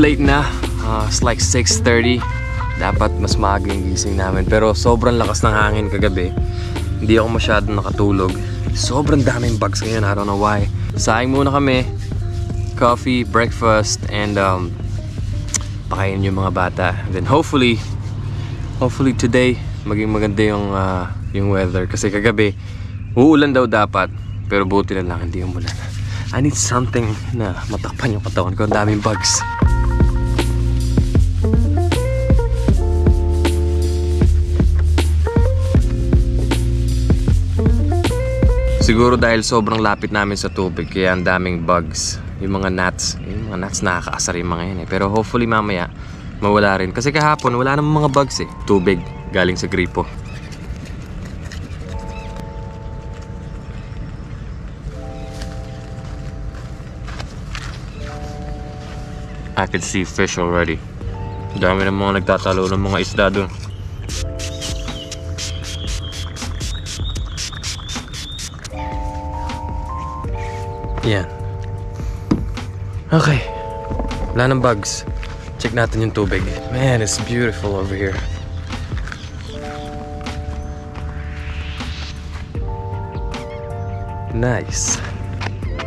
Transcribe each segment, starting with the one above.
late na. Uh, it's like 6.30. Dapat mas maaga yung gising namin. Pero sobrang lakas ng hangin kagabi. Hindi ako masyadong nakatulog. Sobrang daming bugs ngayon. I don't know why. Saing muna kami. Coffee, breakfast, and um, pakain yung mga bata. Then hopefully, hopefully today, maging maganda yung, uh, yung weather. Kasi kagabi, uulan daw dapat. Pero buti na lang, hindi umulan. I need something na matakpan yung katawan ko. Ang daming bugs. Siguro dahil sobrang lapit namin sa tubig kaya ang daming bugs. Yung mga gnats. Yung mga gnats nakakaasar yung mga yan eh. Pero hopefully mamaya mawala rin. Kasi kahapon wala namang mga bugs eh. Tubig galing sa gripo. I can see fish already. Dami ng mga nagtatalo ng mga isda dun. Okay. Wala ng bugs. Check natin yung tubig. Man, it's beautiful over here. Nice.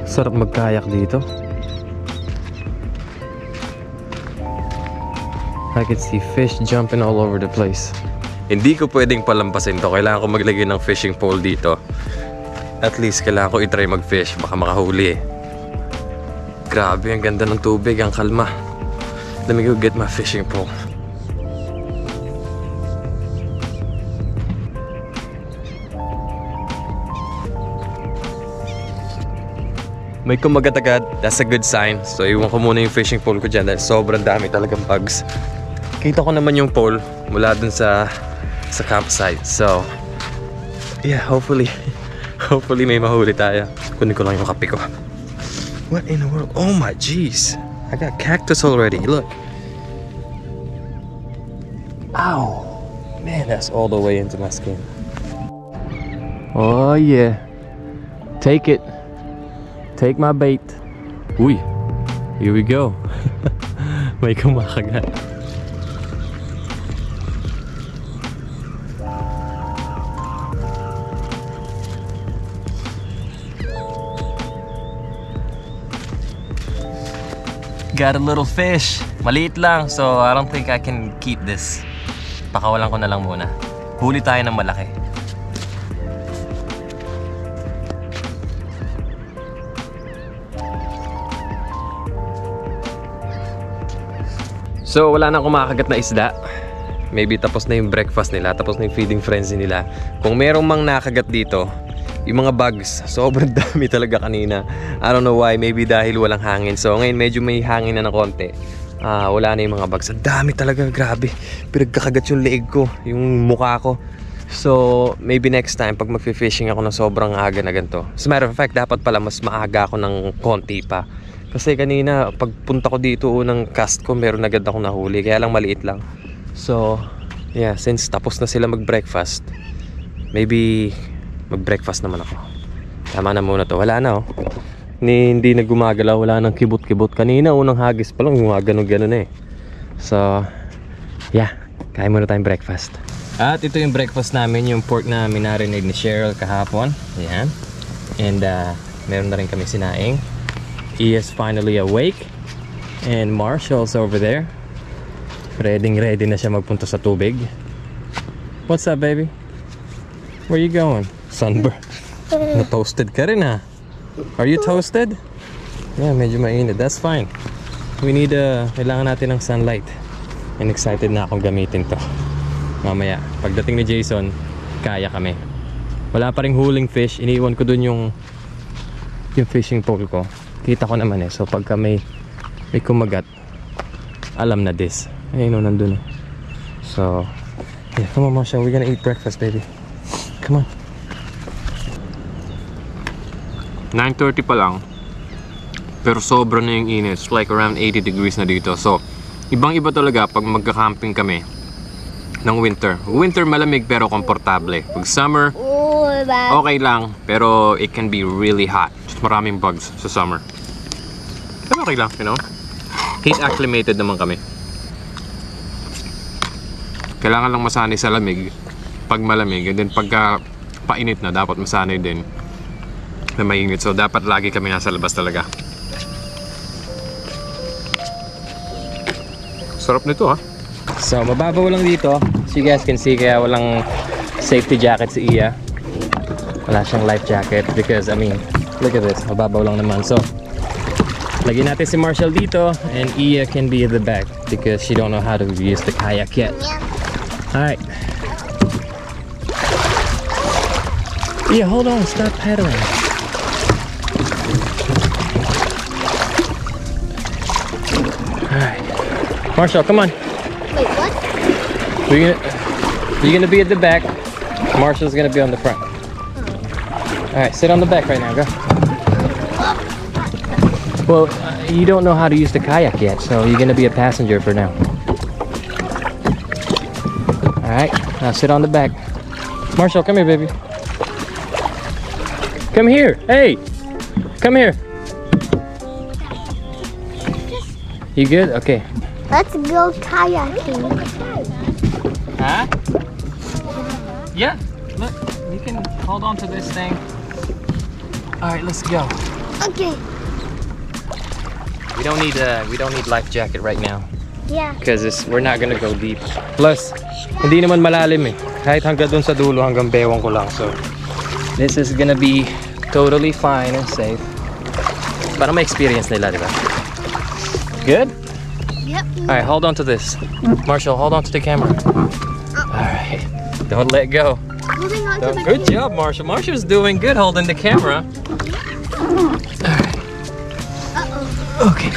Sarap magkayak dito. I can see fish jumping all over the place. Hindi ko pwedeng palampasin to. Kailangan ko maglagay ng fishing pole dito. At least kailangan ko itry mag-fish. Baka makahuli eh. Grabe, ang ganda ng tubig. Ang kalma. Let me go get my fishing pole. May kumagat agad. That's a good sign. So, iwan ko muna yung fishing pole ko dyan dahil sobrang dami talagang bugs. Kita ko naman yung pole mula dun sa sa campsite. So, yeah, hopefully, hopefully may mahuli tayo. Kunin ko lang yung kape ko. What in the world? Oh my jeez. I got cactus already. Look. Ow. Man, that's all the way into my skin. Oh yeah. Take it. Take my bait. Uy. Here we go. may kumakagat. Got a little fish. Maliit lang, so I don't think I can keep this. Pakawalan ko na lang muna. Huli tayo ng malaki. So wala nang kumakagat na isda. Maybe tapos na yung breakfast nila, tapos na yung feeding frenzy nila. Kung merong mang nakagat dito, yung mga bugs, sobrang dami talaga kanina. I don't know why, maybe dahil walang hangin. So ngayon medyo may hangin na ng konti. Ah, wala na yung mga bugs. Ang dami talaga, grabe. Pinagkakagat yung leeg ko, yung mukha ko. So, maybe next time, pag mag-fishing ako ng sobrang aga na ganito. As a matter of fact, dapat pala mas maaga ako ng konti pa. Kasi kanina, pagpunta ko dito unang cast ko, meron agad akong nahuli. Kaya lang maliit lang. So, yeah, since tapos na sila mag-breakfast, maybe mag-breakfast naman ako. Tama na muna to. Wala na oh. Ni, hindi na gumagalaw. Wala nang kibot-kibot. Kanina, unang hagis pa lang, gumagano-gano na eh. So, yeah. Kain muna tayong breakfast. At ito yung breakfast namin, yung pork na minarinade ni Cheryl kahapon. Ayan. And uh, meron na rin kami sinaing. He is finally awake. And Marshall's over there. Ready ready na siya magpunta sa tubig. What's up, baby? Where you going? Sunburn. Na-toasted ka rin ha. Are you toasted? Yeah, medyo mainit. That's fine. We need, uh, kailangan natin ng sunlight. And excited na akong gamitin to. Mamaya, pagdating ni Jason, kaya kami. Wala pa ring huling fish. Iniiwan ko dun yung yung fishing pole ko. Kita ko naman eh. So pagka may may kumagat, alam na this. Ayun o, nandun eh. So, yeah, come on Masha, we're gonna eat breakfast, baby. Come on. 9.30 pa lang. Pero sobra na yung init. It's like around 80 degrees na dito. So, ibang iba talaga pag magka-camping kami ng winter. Winter malamig pero komportable. Pag summer, okay lang. Pero it can be really hot. Just maraming bugs sa summer. Pero okay lang, you know? heat acclimated naman kami. Kailangan lang masanay sa lamig pag malamig and then pagka painit na dapat masanay din na mainit. So dapat lagi kami nasa labas talaga. Sarap nito ha. So mababaw lang dito. So you guys can see kaya walang safety jacket si Iya. Wala siyang life jacket because I mean, look at this. Mababaw lang naman. So lagyan natin si Marshall dito and Iya can be at the back because she don't know how to use the kayak yet. Alright. Yeah, hold on, stop pedaling. Marshall, come on. Wait, what? We're gonna, you're gonna be at the back. Marshall's gonna be on the front. Alright, sit on the back right now, go. Well, uh, you don't know how to use the kayak yet, so you're gonna be a passenger for now. Alright, now sit on the back. Marshall, come here, baby. Come here. Hey, come here. You good? Okay. Let's go kayaking. Huh? Yeah. Look, you can hold on to this thing. All right, let's go. Okay. We don't need uh, we don't need life jacket right now Yeah. because it's we're not gonna go deep. Plus, hindi naman malalim eh. Kahit hanggang dun sa dulo hanggang bewang ko lang. So, this is gonna be totally fine and safe. Para ma-experience nila, di ba? Good? Yep. All right, hold on to this. Marshall, hold on to the camera. All right, don't let go. Moving on to So, the good job, Marshall. Marshall's doing good holding the camera. Alright. Uh-oh. Okay,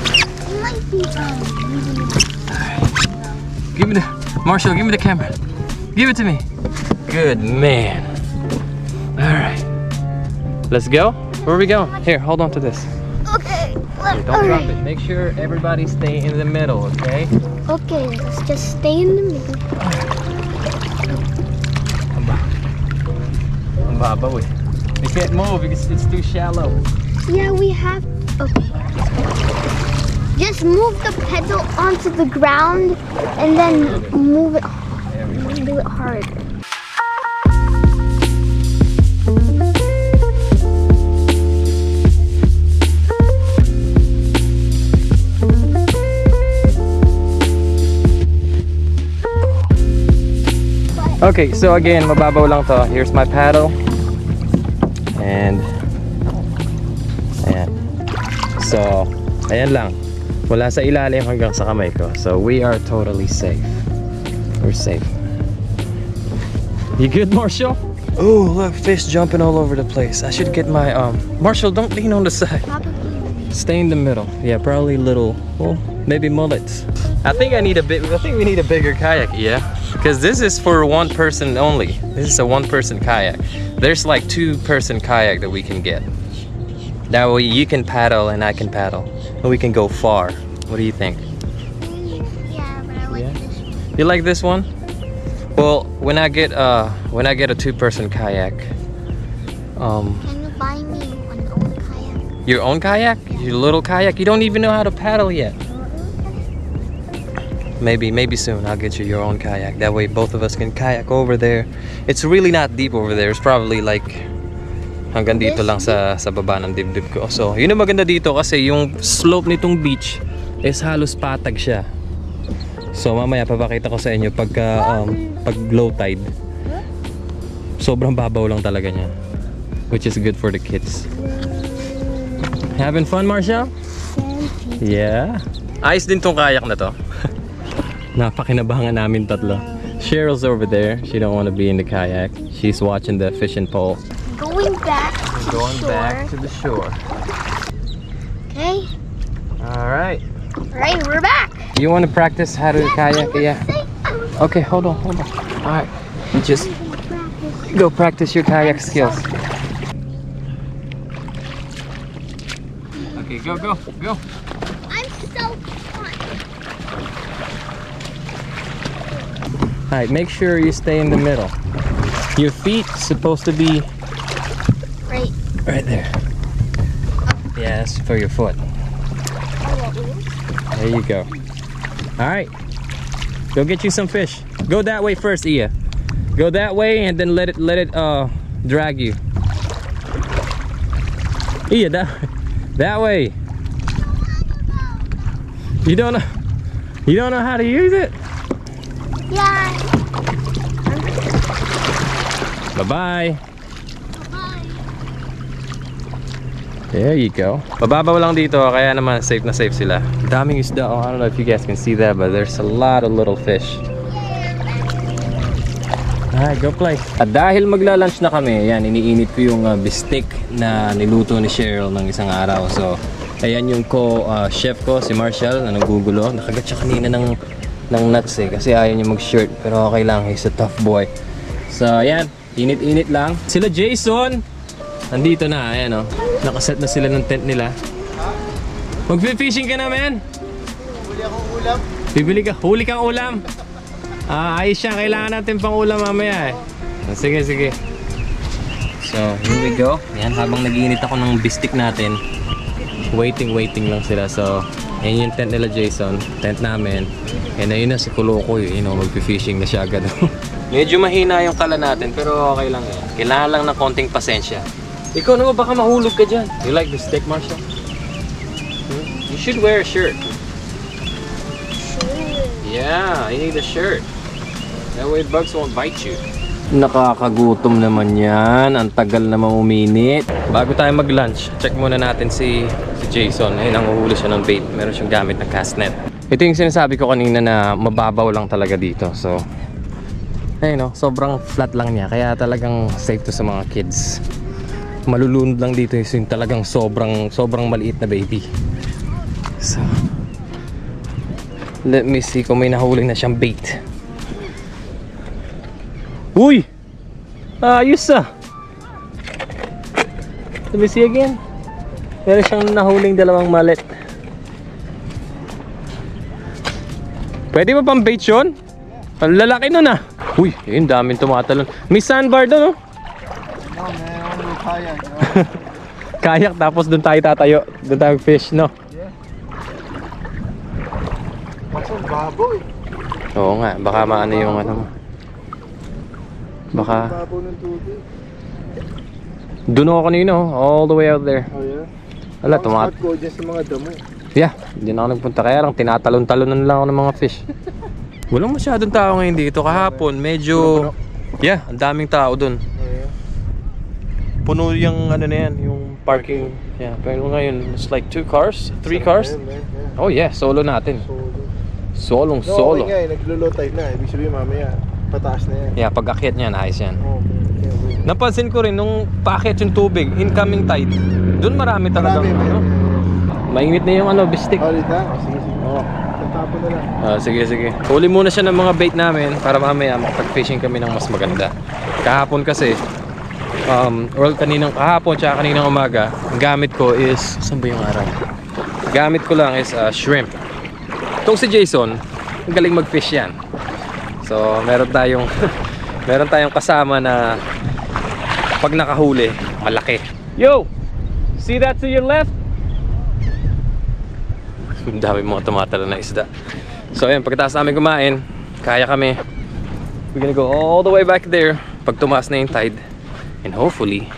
You might be um, give me the Marshall. Give me the camera. Give it to me. Good man. All right, let's go. Where are we going? Here, hold on to this. Okay. Don't drop alright. it. Make sure everybody stay in the middle, okay? Okay, let's just stay in the middle. Come Ang babaw eh. You can't move because it's too shallow. Yeah, we have. Okay. Just move the pedal onto the ground and then move it. There we go. Do it hard. Okay, so again, mababaw lang to. Here's my paddle. And ayan. So, ayan lang. Wala sa ilalim hanggang sa kamay ko. So, we are totally safe. We're safe. You good, Marshall? Oh, look, fish jumping all over the place. I should get my um Marshall, don't lean on the side. Stay in the middle. Yeah, probably little, well, maybe mullets. I think I need a bit. I think we need a bigger kayak. Yeah, because this is for one person only. This is a one-person kayak. There's like two-person kayak that we can get. That way you can paddle and I can paddle, and we can go far. What do you think? Yeah, but I like Yeah. this one. You like this one? Well, when I get uh when I get a two-person kayak, um, Can you buy me an old kayak? your own kayak, your little kayak, you don't even know how to paddle yet. Maybe, maybe soon I'll get you your own kayak. That way both of us can kayak over there. It's really not deep over there. It's probably like hanggang dito lang sa sa baba ng dibdib ko. So, yun ang maganda dito kasi yung slope nitong beach is halos patag siya. So, mamaya papakita ko sa inyo pagka um, pag low tide. Sobrang babaw lang talaga niya. Which is good for the kids. Having fun, Marcia? Yeah. Ayos din tong kayak na to. Napakinabangan namin tatlo. Cheryl's over there. She don't want to be in the kayak. She's watching the fishing pole. Going back to Going the shore. back to the shore. Okay. All right. Right, we're back. You want to practice how to kayak? Yeah. was saying- I was Okay, hold on, hold on. All right. Just practicing. go practice your kayak skills. Okay, go, go, go. I'm so All right, make sure you stay in the middle. Your feet supposed to be Right. right there. Yeah, that's for your foot. There you go. All right. Go get you some fish. Go that way first, Iya. Go that way and then let it let it uh drag you. Iya, that that way. You don't know you don't know how to use it? Bye-bye. There you go. Mababaw lang dito kaya naman safe na safe sila. Daming isda. Oh, I don't know if you guys can see that but there's a lot of little fish. Alright, go play. At dahil magla-lunch na kami, yan, iniinit ko yung uh, bistek na niluto ni Cheryl ng isang araw. So, ayan yung ko-chef ko, si Marshall, na nagugulo. Nakagat siya kanina ng, ng nuts eh, kasi ayaw niya mag-shirt. Pero okay lang, he's a tough boy. So, ayan, init-init lang. Sila Jason, nandito na, ayan o. Nakaset na sila ng tent nila. Mag-fishing ka na, man? Huli akong ulam. Bibili ka, huli kang ulam. Ah, ayos siya. Kailangan natin pang ulam mamaya eh. Ah, Sige, sige. So, here we go. Yan, habang nagiinit ako ng bistik natin, waiting, waiting lang sila. So, yan yung tent nila Jason, tent namin. And ayun na si Kulokoy, you know, mag-fishing na siya agad. Medyo mahina yung kala natin, pero okay lang yan. Kailangan lang ng konting pasensya. Ikaw naman, baka mahulog ka dyan. You like the stick, Marshall? Hmm? You should wear a shirt. Yeah, you need a shirt. That way bugs won't bite you. Nakakagutom naman yan. Ang tagal naman uminit. Bago tayo mag-lunch, check muna natin si, si Jason. Ayun, nanguhuli siya ng bait. Meron siyang gamit na cast net. Ito yung sinasabi ko kanina na mababaw lang talaga dito. So, ayun no, sobrang flat lang niya. Kaya talagang safe to sa mga kids. Malulunod lang dito yung talagang sobrang, sobrang maliit na baby. So, Let me see kung may nahuli na siyang bait. Uy! Ayos ah! Let me see again. Meron siyang nahuling dalawang malet. Pwede ba pang bait yun? Ang lalaki nun ah! Uy, yun daming tumatalon. May sandbar doon oh. No, man, only kayak. Kayak tapos doon tayo tatayo. Doon tayo fish, no? Kaso baboy. Oo nga, baka maano yung ano mo. Baka Baboy ng tubig. doon ako kanina oh, all the way out there. Oh yeah. Wala, Ang tumat sa mga damo. Yeah, hindi na ako nagpunta. Kaya lang, tinatalon-talonan lang ako ng mga fish. Walang masyadong tao ngayon dito. Kahapon, medyo... Yeah, ang daming tao dun. Oh. Puno yung ano na yan, yung parking. Yeah, pero ngayon, it's like two cars, three cars. Oh yeah, solo natin. Solo. Solong No, solo. okay nga eh, naglo-low tide na. Ibig sabihin mamaya, pataas na yan. Yeah, pag akyat niyan, ayos yan. Oh. Napansin ko rin, nung paakyat yung tubig, incoming tide, dun marami talaga. Marami. Ano, mainit na yung ano, bistik. Oh, ha? Oh, sige, sige. Oo. Ah, sige, sige. Huli muna siya ng mga bait namin para mamaya makapag-fishing kami ng mas maganda. Kahapon kasi, um, or kaninang kahapon tsaka kaninang umaga, ang gamit ko is, saan ba yung araw? Gamit ko lang is ah, shrimp. Itong si Jason, galing mag-fish yan. So, meron tayong, meron tayong kasama na pag nakahuli, malaki. Yo! See that to your left? Ang dami mga tumatalo na isda. So ayun, pagkatapos namin kumain, kaya kami. We're gonna go all the way back there pag tumaas na yung tide. And hopefully,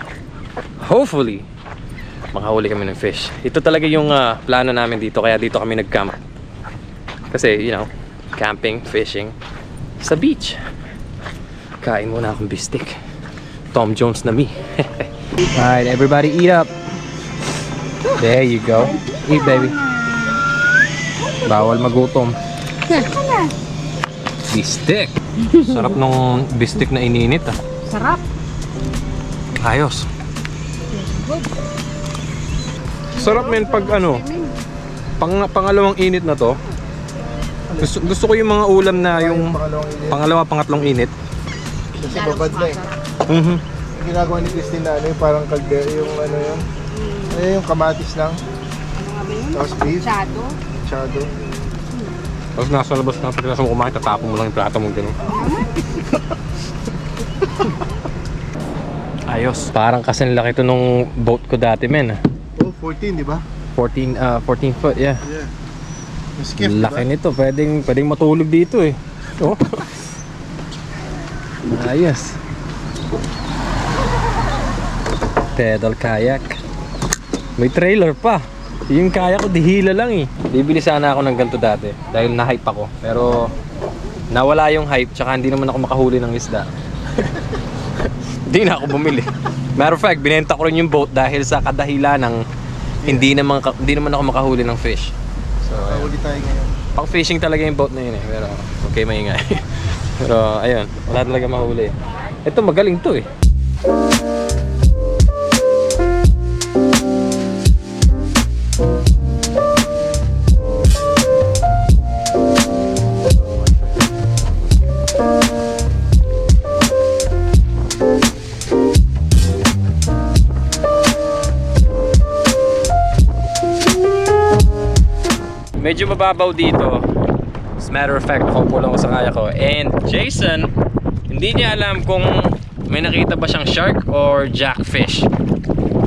hopefully, makahuli kami ng fish. Ito talaga yung ah, plano namin dito, kaya dito kami nag-camp. Kasi, you know, camping, fishing, sa beach. Kain muna akong bistik. Tom Jones na me. Alright, everybody eat up. There you go. Eat, baby. Bawal magutom. Bistik. Sarap nung bistik na ininit ah. Sarap. Ayos. Sarap men pag ano, pang, pangalawang init na to. Gusto, gusto ko yung mga ulam na yung pangalawa, pangatlong init. Kasi babad na eh. Mhm. Yung ginagawa ni Christine na ano yung parang kalde, yung ano yung, ano yung kamatis lang. Tapos beef, Masyado. Shadow. Tapos nasa labas na pagkatapos mo kumain, tatapon mo lang yung plato mo gano'n. Ayos. Parang kasing laki to nung boat ko dati men. ah. Oh, 14, di ba? 14, uh, 14 foot, yeah. Yeah. Skip, Laki diba? nito. Pwedeng, pwedeng matulog dito eh. Oh. Ayos. Pedal kayak. May trailer pa. Yung kaya ko, dihila lang eh. Bibili sana ako ng ganito dati. Dahil na-hype ako. Pero nawala yung hype. Tsaka hindi naman ako makahuli ng isda. Hindi na ako bumili. Matter of fact, binenta ko rin yung boat dahil sa kadahilan ng hindi naman, hindi naman ako makahuli ng fish. So, ayun. Huli tayo ngayon. Pang fishing talaga yung boat na yun eh. Pero okay maingay. Pero ayun, wala talaga mahuli. Ito magaling to eh. Medyo mababaw dito. As matter of fact, nakaupo lang ako sa kaya ko. And Jason, hindi niya alam kung may nakita ba siyang shark or jackfish.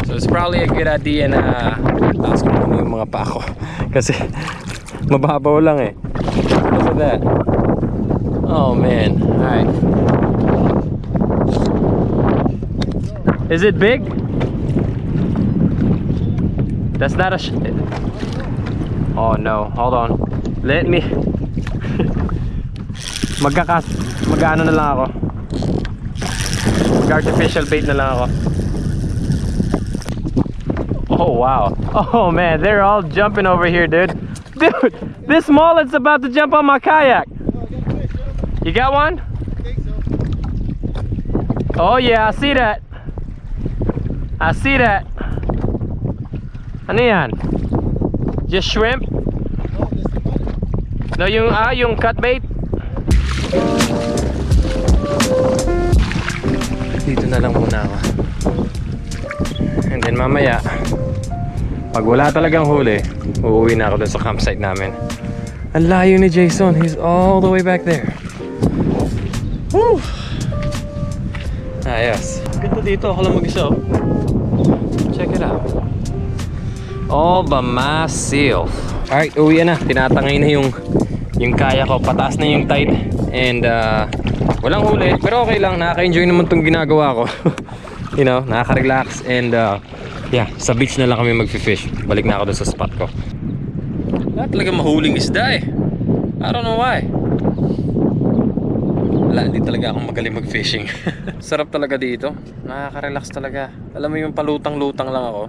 So it's probably a good idea na taas ko muna yung mga pa ko. Kasi mababaw lang eh. Look at that. Oh man. Alright. Is it big? That's not a Oh no, hold on. Let me Magkakas Magano na lang ako. Mag-artificial bait na lang ako. Oh wow. Oh man, they're all jumping over here, dude. Dude, this mullet's about to jump on my kayak. You got one? Oh yeah, I see that. I see that. Ano? Just shrimp? No, yung ah, yung cut bait. Dito na lang muna ako. And then mamaya, pag wala talagang huli, uuwi na ako dun sa campsite namin. Ang layo ni Jason. He's all the way back there. Woo! Ayos. Ganda dito. Ako lang mag-isa oh. Check it out. All by myself. Alright, uwi na. Tinatangay na yung yung kaya ko. Pataas na yung tide. And uh, walang huli. Pero okay lang. Nakaka-enjoy naman tong ginagawa ko. you know, nakaka-relax. And uh, yeah, sa beach na lang kami mag-fish. Balik na ako doon sa spot ko. Wala talaga mahuling isda eh. I don't know why. Wala, hindi talaga ako magaling mag-fishing. Sarap talaga dito. Nakaka-relax talaga. Alam mo yung palutang-lutang lang ako.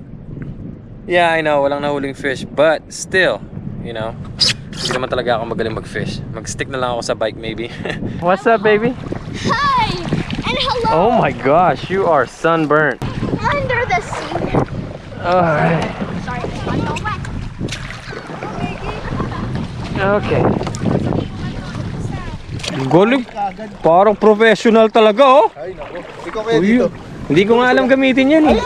Yeah, I know, walang nahuling fish. But still, you know, hindi naman talaga ako magaling mag-fish. Mag-stick na lang ako sa bike maybe. What's up, baby? Hi and hello Oh my gosh, you are sunburnt. under the sea. Alright. Sorry, I'm wet. Okay. Galing. Parang professional talaga oh. Ay, nako. Ikaw kaya Uy, dito. Hindi ko nga alam gamitin yan eh.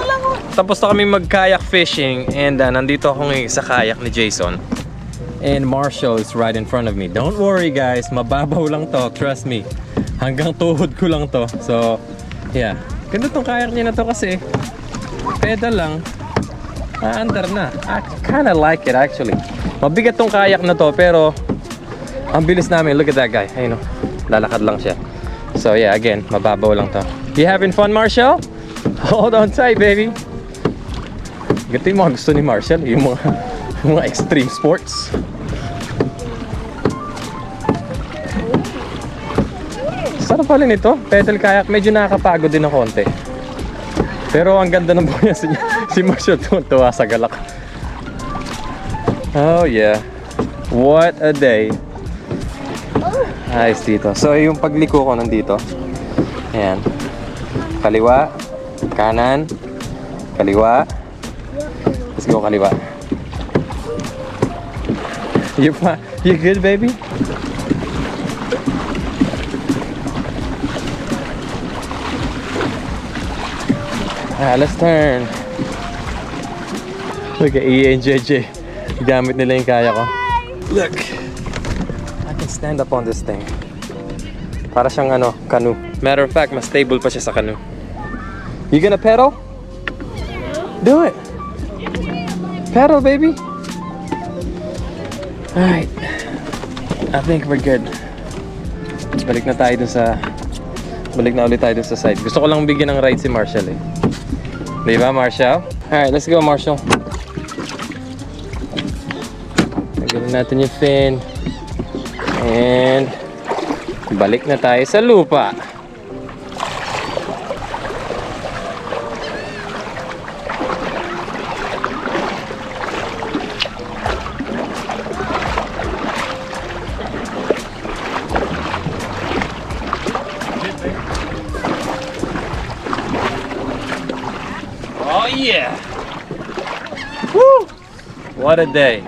Tapos na kami mag-kayak fishing and uh, nandito ako ngayon sa kayak ni Jason. And Marshall is right in front of me. Don't worry guys, mababaw lang to, trust me. Hanggang tuhod ko lang to. So, yeah. Ganda tong kayak niya na to kasi pedal lang. Aandar na. I kinda like it actually. Mabigat tong kayak na to pero ang bilis namin. Look at that guy. Ayun oh. Lalakad lang siya. So yeah, again, mababaw lang to. You having fun, Marshall? Hold on tight, baby. Ganito yung mga gusto ni Marshall, yung mga, mga extreme sports. Sarap pala nito. Pedal kayak, medyo nakakapagod din ng konti. Pero ang ganda ng buhay si, si Marshall tuwa sa galak. Oh yeah. What a day. Ayos dito. So yung pagliko ko nandito. Ayan. Kaliwa, kanan, kaliwa. Let's go kaliwa. You pa you good baby? Ah, let's turn. Look at Ian and JJ. Gamit nila yung kaya ko. Look. I can stand up on this thing. Para siyang ano, canoe. Matter of fact, mas stable pa siya sa canoe. You gonna pedal? Do it. Pedal, baby. Alright. I think we're good. Balik na tayo dun sa... Balik na ulit tayo dun sa side. Gusto ko lang bigyan ng ride si Marshall eh. Di ba, Marshall? Alright, let's go, Marshall. Tanggalin natin yung fin. And... Balik na tayo sa lupa. What a day!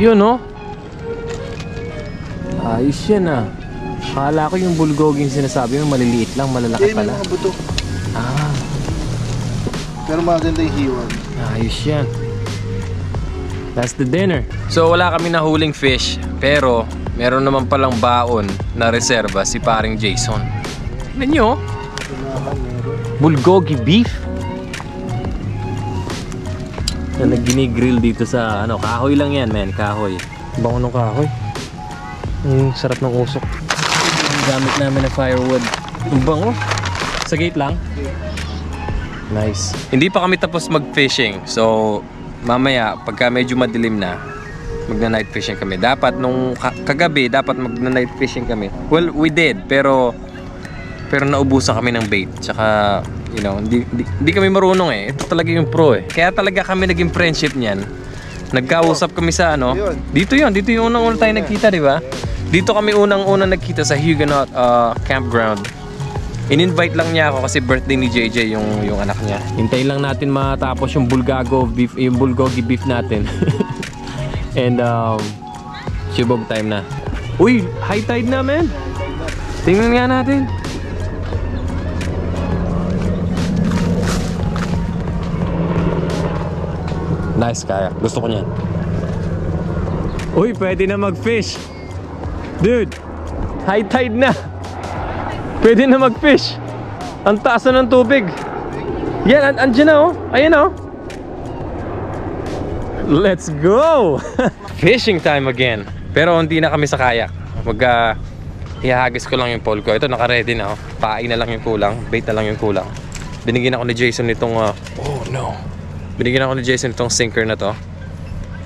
Yun no? Ayos yan ah. Akala ko yung bulgoging sinasabi mo maliliit lang, malalaki Yan yung pala. mga buto. Ah, Pero maganda yung hiwan. ayos yan. That's the dinner. So wala kami nahuling fish, pero meron naman palang baon na reserva si paring Jason. Tignan nyo, meron. bulgogi beef. Na nag-grill dito sa ano, kahoy lang yan, men, kahoy. Bango ng kahoy. Ang sarap ng usok. Ang gamit namin ng firewood. Ang bango. Sa gate lang. Nice. Hindi pa kami tapos mag-fishing. So, mamaya, pagka medyo madilim na, magna-night fishing kami. Dapat nung ka- kagabi, dapat magna-night fishing kami. Well, we did, pero pero naubusan kami ng bait. Tsaka, you know, hindi, hindi, hindi kami marunong eh. Ito talaga yung pro eh. Kaya talaga kami naging friendship niyan. Nagkausap kami sa ano. Dito yun. Dito yung unang-una tayo nagkita, di ba? Dito kami unang-una nagkita sa Huguenot uh, Campground. In-invite lang niya ako kasi birthday ni JJ yung yung anak niya. Hintayin lang natin matapos yung bulgago beef, yung bulgogi beef natin. And um, shibog time na. Uy, high tide na, man. Tingnan nga natin. Nice kaya. Gusto ko niyan. Uy, pwede na mag-fish. Dude, high tide na. Pwede na mag-fish. Ang taas na ng tubig. Yan, an andyan na oh. Ayan oh. Let's go! Fishing time again. Pero hindi na kami sa kayak. Mag uh, ihahagis ko lang yung pole ko. Ito naka-ready na oh. Pain na lang yung kulang. Bait na lang yung kulang. Binigyan ako ni Jason nitong uh, oh no. Binigyan ako ni Jason itong sinker na to.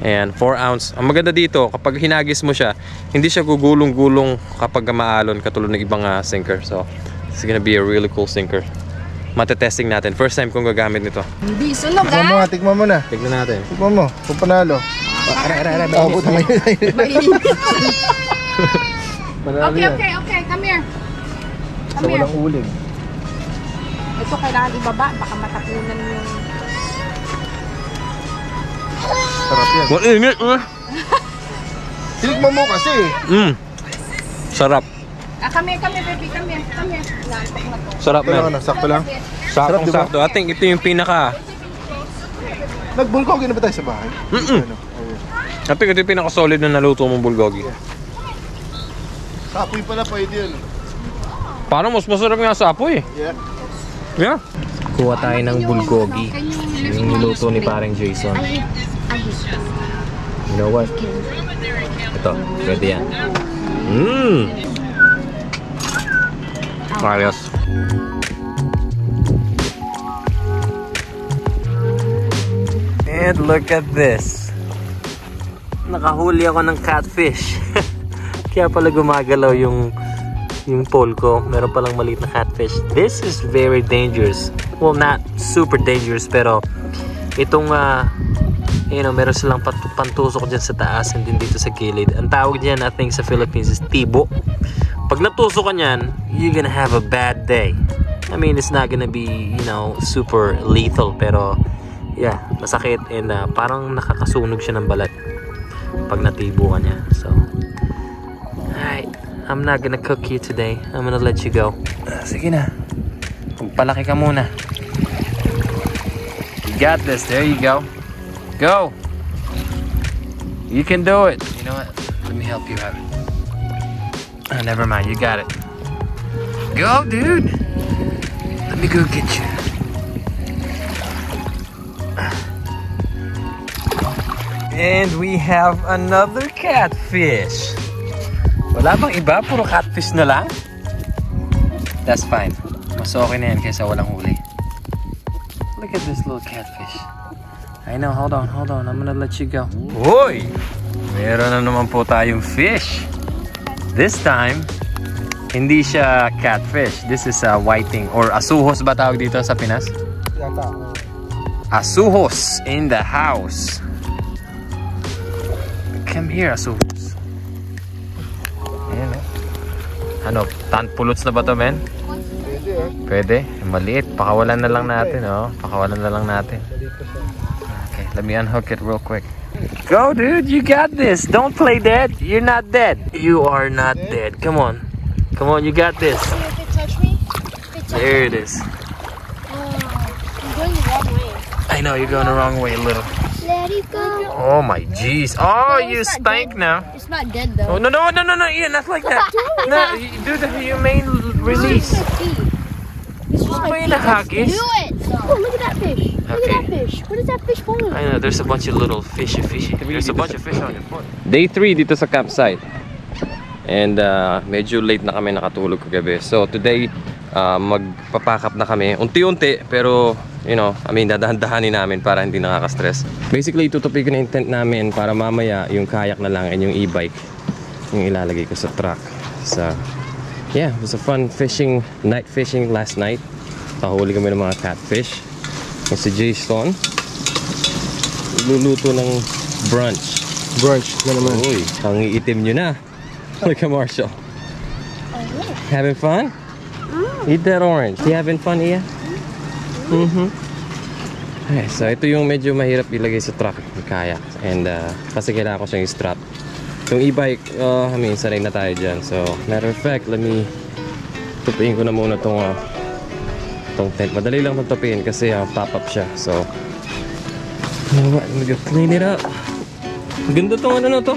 Ayan, 4 ounce. Ang maganda dito, kapag hinagis mo siya, hindi siya gugulong-gulong kapag maalon katulad ng ibang uh, sinker. So, it's gonna be a really cool sinker. Matetesting natin. First time kong gagamit nito. Hindi sunog Tikman mo ah. tikman mo na. Tignan natin. Tikman mo, kung panalo. Aray, aray, aray. Oh, puta. Panalo Okay, okay, okay. Come here. Come here. walang uling. Ito kailangan ibaba. Baka matapunan yung... Sarap yan. Mainit ah. Tinikman mo kasi. Mm. Sarap. Ah, come here, baby. Na to. Sarap Pero ano, sakto lang. Saktong Sarap, di ba? sakto. I think ito yung pinaka Nagbulkogi na ba tayo sa bahay? Mm-mm. Ano? ayun. I think ito yung pinaka solid na naluto mong bulgogi. Sa apoy pala pwede yun. Parang mas masarap nga sa apoy. Yeah. Yeah. Kuha tayo ng bulgogi. Yung niluto ni parang Jason. You know what? Ito, pwede yan. Mmm! Ayos. And look at this. Nakahuli ako ng catfish. Kaya pala gumagalaw yung yung pole ko. Meron palang maliit na catfish. This is very dangerous. Well, not super dangerous, pero itong ah, you know, meron silang pantusok dyan sa taas and din dito sa gilid. Ang tawag dyan, I think, sa Philippines is tibo. Pag natusok ka niyan, you're gonna have a bad day. I mean, it's not gonna be, you know, super lethal, pero yeah, masakit and ah, parang nakakasunog siya ng balat pag natibo ka niya. So, alright, I'm not gonna cook you today. I'm gonna let you go. Ah, sige na. Magpalaki ka muna. You got this. There you go. Go. You can do it. You know what? Let me help you out. Oh, never mind. You got it. Go, dude. Let me go get you. And we have another catfish. Wala bang iba? Puro catfish na lang? That's fine. Mas okay na yan kaysa walang huli. Look at this little catfish. I know, hold on, hold on. I'm gonna let you go. Hoy! Meron na naman po tayong fish. This time, hindi siya catfish. This is a whiting or asuhos ba tawag dito sa Pinas? Yata. Asuhos in the house. Come here, Asuhos. Ayan, oh. Ano, tan pulots na ba to, men? Pwede. Maliit. Pakawalan na lang natin, oh. Pakawalan na lang natin. Okay, let me unhook it real quick. Go, dude. You got this. Don't play dead. You're not dead. You are not dead. Come on. Come on, you got this. See if it touch me? If it touch There it is. Oh, I'm going the wrong way. I know, you're going the wrong way a little. Let it go. Oh, my jeez. Oh, No, you it's not stank dead. now. It's not dead Oh, though. no, no, no, no, no, Ian, not like that. no, you do the humane release. This is my May feet. nahagis. Do it. Oh, look at that fish. Look Okay. at that fish. What is that fish for? I know, there's a bunch of little fishy fishy. There's a bunch of fish on your foot. Day 3 dito sa campsite. And uh, medyo late na kami nakatulog kagabi. So today, uh, magpapack up na kami. Unti-unti, pero you know, I mean, dadahan-dahanin namin para hindi nakaka-stress. Basically, tutupi ko na yung tent namin para mamaya yung kayak na lang and yung e-bike yung ilalagay ko sa truck. So, yeah, it was a fun fishing, night fishing last night. Pahuli kami ng mga catfish. Yung si Jason, luluto ng brunch. Brunch na naman. Uy, ang iitim nyo na. Look at Marshall. Having fun? Eat that orange. You having fun, Iya? Mm-hmm. Okay, so ito yung medyo mahirap ilagay sa truck, yung kayak. And uh, kasi kailangan ko siyang strap. Yung e-bike, uh, I mean, sanay na tayo dyan. So, matter of fact, let me tupiin ko na muna tong, uh, tong tent. Madali lang itong kasi uh, pop-up siya. So, you know what? Clean it up. Ganda tong ano na to.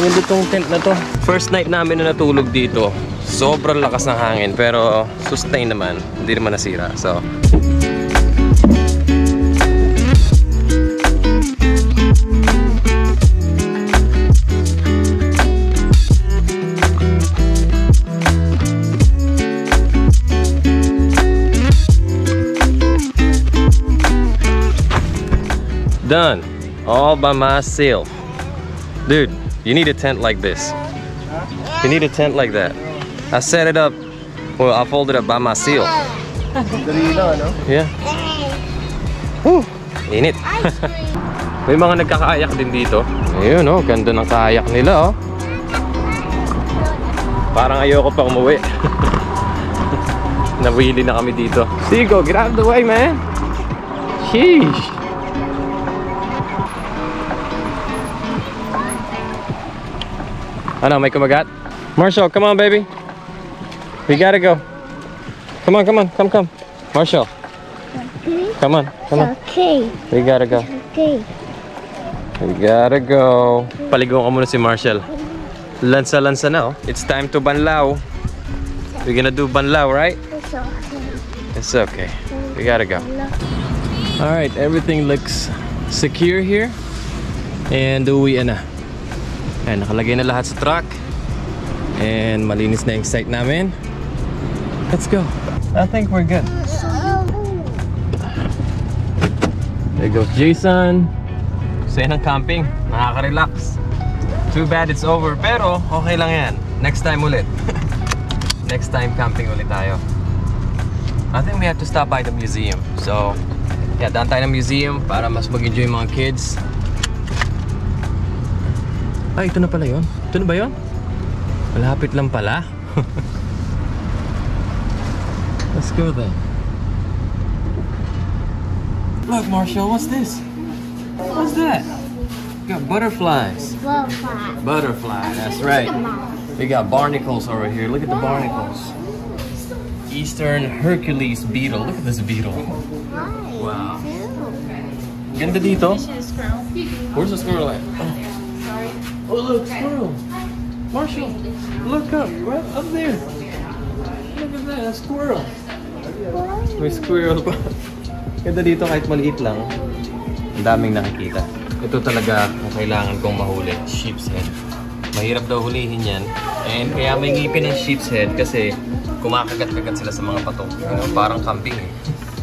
Ganda tong tent na to. First night namin na natulog dito. Sobrang lakas ng hangin pero sustain naman. Hindi naman nasira. So, done. All by myself. Dude, you need a tent like this. You need a tent like that. I set it up. Well, I folded it up by myself. Yeah. Whew. Init. May mga nagkakayak din dito. Ayun oh, ganda ng kayak nila oh. Parang ayoko pa umuwi. Nawili na kami dito. Sigo, get out of the way, man. Sheesh. Ano, a kumagat? Marshall, come on, baby. We gotta go. Come on, come on, come, come. Marshall. Come on, come on. Okay. We gotta go. Okay. We gotta go. Paligaw ko muna si Marshall. Lansa-lansa na oh. It's time to banlaw. We're gonna do banlaw, right? It's okay. It's okay. We gotta go. Alright, everything looks secure here. And uwi na. Ayan, nakalagay na lahat sa truck. And malinis na yung site namin. Let's go. I think we're good. There goes Jason. Say ng camping. Nakaka-relax. Too bad it's over. Pero okay lang yan. Next time ulit. Next time camping ulit tayo. I think we have to stop by the museum. So, yeah, daan tayo ng museum para mas mag-enjoy mga kids. Ah, ito na pala yun. Ito na ba yun? Malapit lang pala. Let's go then. Look, Marshall, what's this? What's that? We got butterflies. Butterfly. Butterfly, that's right. We got barnacles over here. Look at the barnacles. Eastern Hercules beetle. Look at this beetle. Wow. Ganda dito. Where's the squirrel at? Oh, oh look, squirrel. Marshall, look up, right up there. Look at that, a squirrel. May squirrel pa. Ganda dito kahit maliit lang. Ang daming nakikita. ito talaga ang kailangan kong mahuli, sheep's head. Mahirap daw hulihin yan. And kaya may ngipin ng sheep's head kasi kumakagat-kagat sila sa mga patok. You know, parang kambing eh.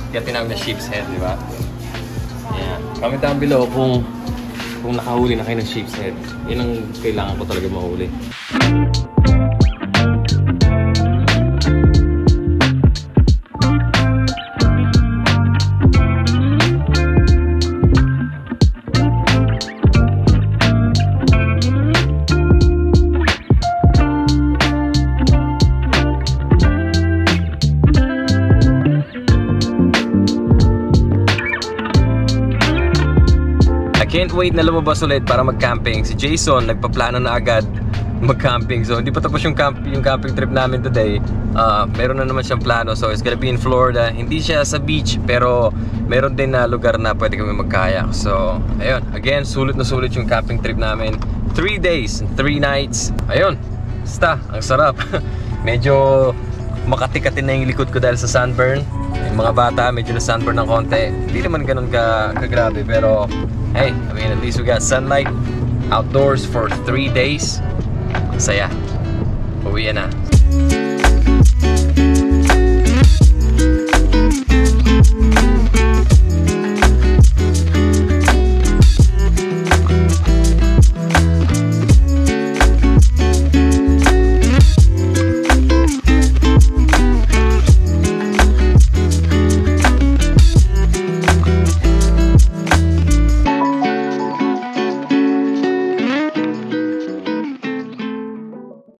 Kaya tinawag na sheep's head, di ba? Ayan. Comment down below kung kung nakahuli na kayo ng sheep's head. Yan ang kailangan ko talaga mahuli. Wait na lumabas ulit para mag-camping. Si Jason, nagpaplano na agad mag-camping. So, hindi pa tapos yung, camp, yung camping trip namin today. Uh, meron na naman siyang plano. So, it's gonna be in Florida. Hindi siya sa beach, pero meron din na lugar na pwede kami magkayak. So, ayun. Again, sulit na sulit yung camping trip namin. 3 days, 3 nights. Ayun. Basta, ang sarap. Medyo makati-kati na yung likod ko dahil sa sunburn. Yung mga bata, medyo na sunburn ng konti. Hindi naman ganun ka, kagrabe, pero hey, I mean, at least we got sunlight outdoors for 3 days. So yeah, but saya. Uwi na.